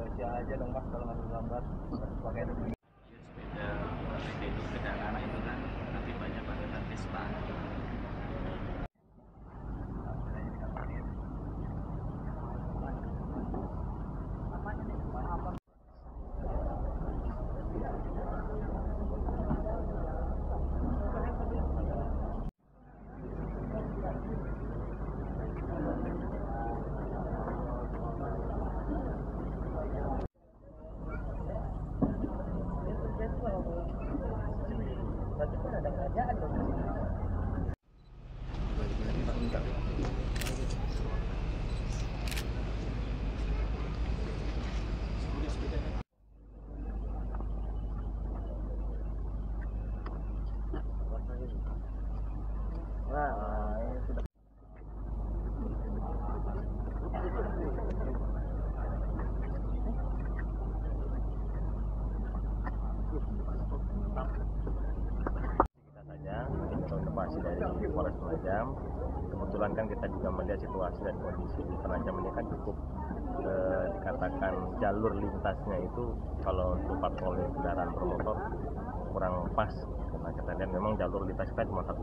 Garcia aja dong mas kalau ngambil gambar pakai itu ya sepeda sepeda itu sepeda anak itu kan nanti banyak banget nanti stang Apa? Berarti kan ada kerajaan dong. Kita saja informasi dari Polres Penajam kebetulan kan kita juga melihat situasi dan kondisi di Penajam ini kan cukup eh, dikatakan jalur lintasnya itu kalau untuk patroli kendaraan bermotor kurang pas. Karena kita lihat memang jalur lintas kita cuma satu